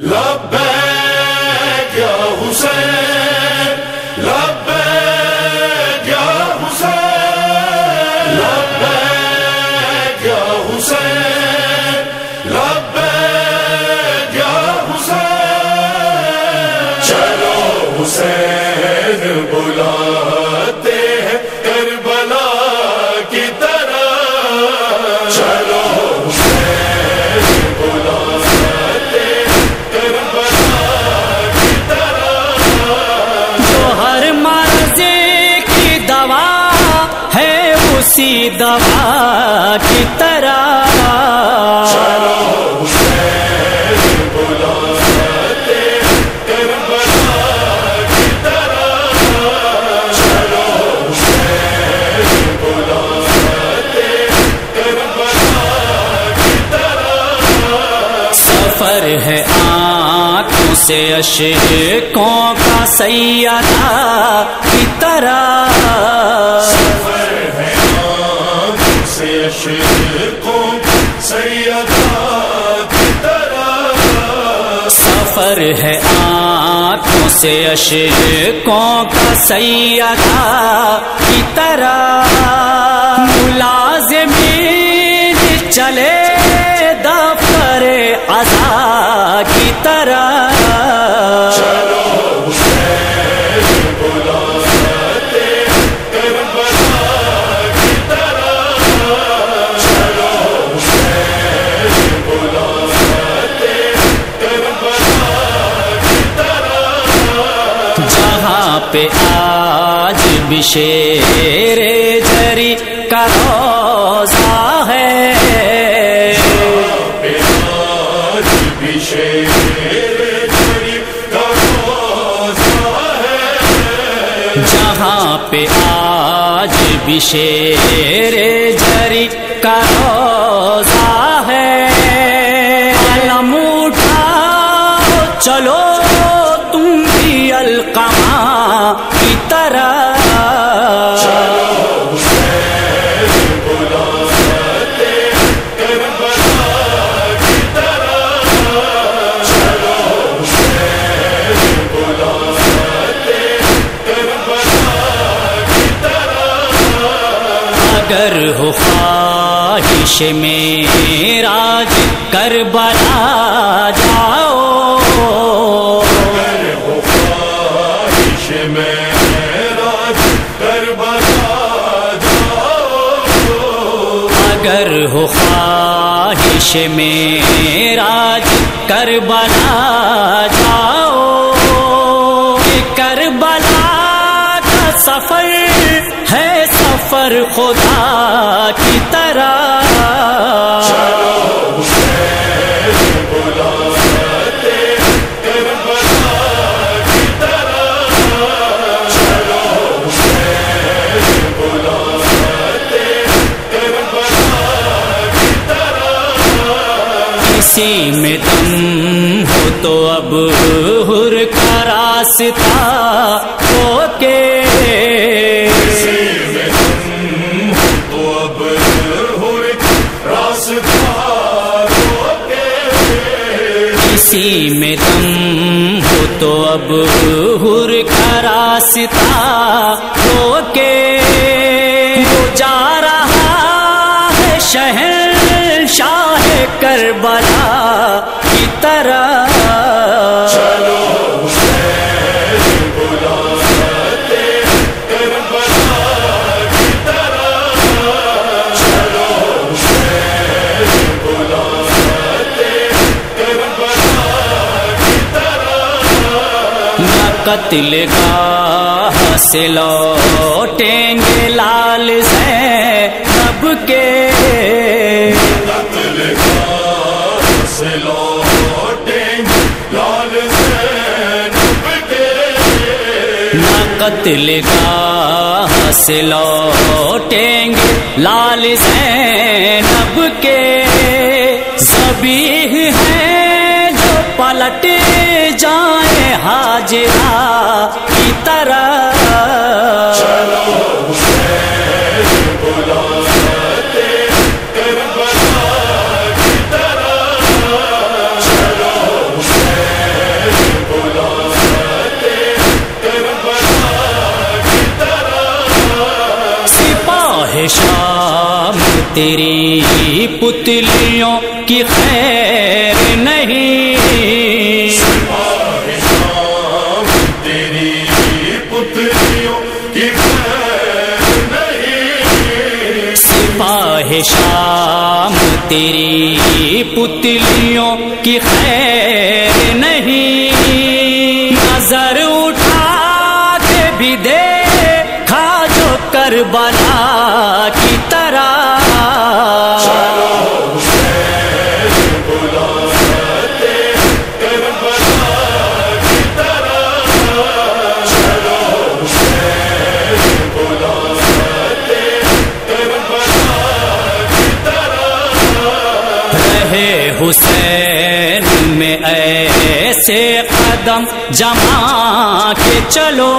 लब्बैक या चलो हुसैन हैं करबला की तरह। सफ़र है आँखों से अशकों का सैयदा की तरह। है आँखों से अशकों का था की तरह मुलाजमी चले पे आज भी शेर जरी का रोजा है। जहाँ पे आज भी शेर जरी का रोजा ख्वाहिश में राज कर बला जाओ में राज करबला जाओ। अगर हो ख्वाहिश में राज कर बला जाओ। कर करबला का सफ़र है सफ़र खुदा की तरह। तरह में तुम हो तो अब हुर का रास्ता इसी में तुम तो रास्ता रोके इसी में दम हो तो अब हुर का रास्ता होके वो जा रहा है शहर शाह करबला तरह न कत्ल गाह से लौटेंगे लाल से नब के से लौटेंगे लाल ज़ैनब के। न कत्ल गाह से लौटेंगे लाल जैनब के। जबीह हैं जो पलट जाए हाजिरा तेरी पुतलियों की खैर नहीं। शाम तेरी पुतलियों की खैर नहीं सिपाह शाम तेरी पुतलियों की खैर नहीं। नज़र उठा के भी देखा जो करबला की तरह रहे हुसैन में ऐसे कदम जमा के चलो।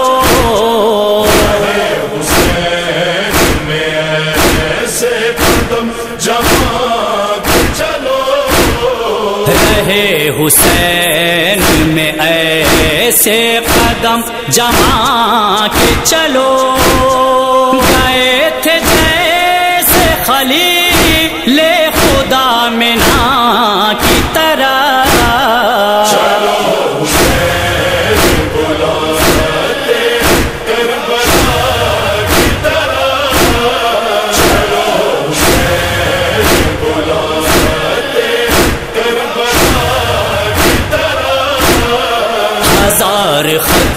हुसैन में ऐसे कदम जमा के चलो रहे हुसैन में ऐसे कदम जमा के चलो। गए थे जैसे खली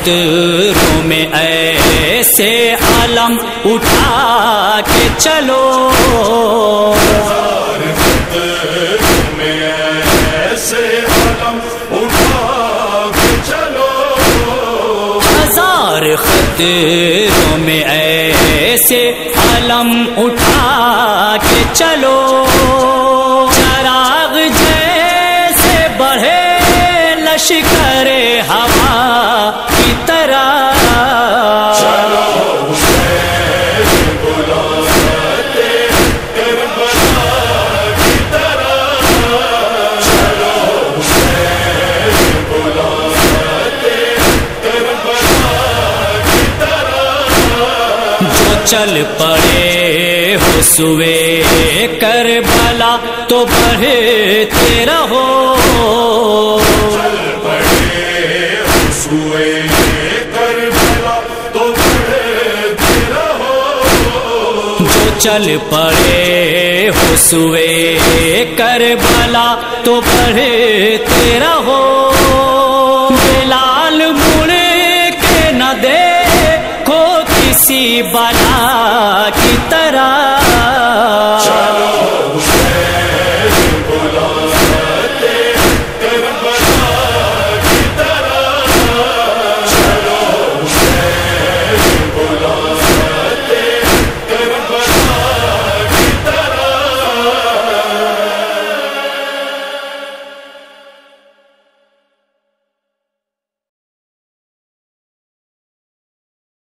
खतरों में ऐसे आलम उठा के चलो। हज़ार में ऐसे आलम उठा के चलो। चराग जैसे बढ़े लश्कर चल पड़े हो सुवे कर भला तो बढ़ते रहो चल पड़े हुए करबला तो बढ़ते रहो जो चल पड़े हो सुवे कर भला तो तेरा बेलाल तरह